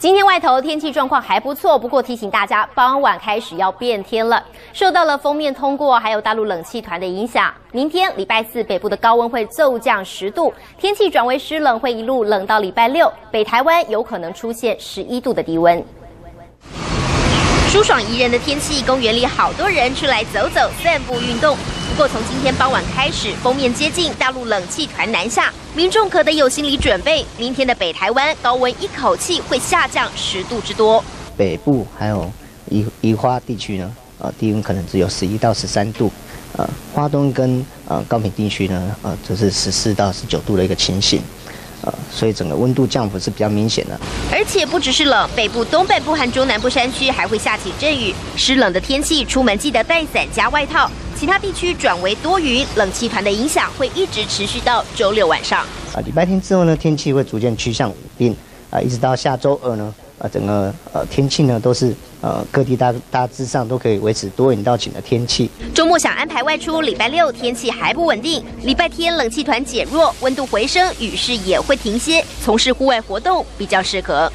今天外头天气状况还不错，不过提醒大家，傍晚开始要变天了。受到了封面通过，还有大陆冷气团的影响，明天礼拜四北部的高温会骤降十度，天气转为湿冷，会一路冷到礼拜六，北台湾有可能出现十一度的低温。舒爽宜人的天气，公园里好多人出来走走、散步、运动。不过从今天傍晚开始，封面接近，大陆冷气团南下，民众可得有心理准备，明天的北台湾高温一口气会下降十度之多。北部还有宜宜花地区呢，呃，低温可能只有十一到十三度，呃，花东跟呃高平地区呢，呃，就是十四到十九度的一个情形。呃，所以整个温度降幅是比较明显的，而且不只是冷，北部、东北部和中南部山区还会下起阵雨。湿冷的天气，出门记得带伞加外套。其他地区转为多云，冷气团的影响会一直持续到周六晚上。啊，礼拜天之后呢，天气会逐渐趋向稳定，啊，一直到下周二呢。啊，整个呃天气呢都是呃各地大大致上都可以维持多云到晴的天气。周末想安排外出，礼拜六天气还不稳定，礼拜天冷气团减弱，温度回升，雨势也会停歇，从事户外活动比较适合。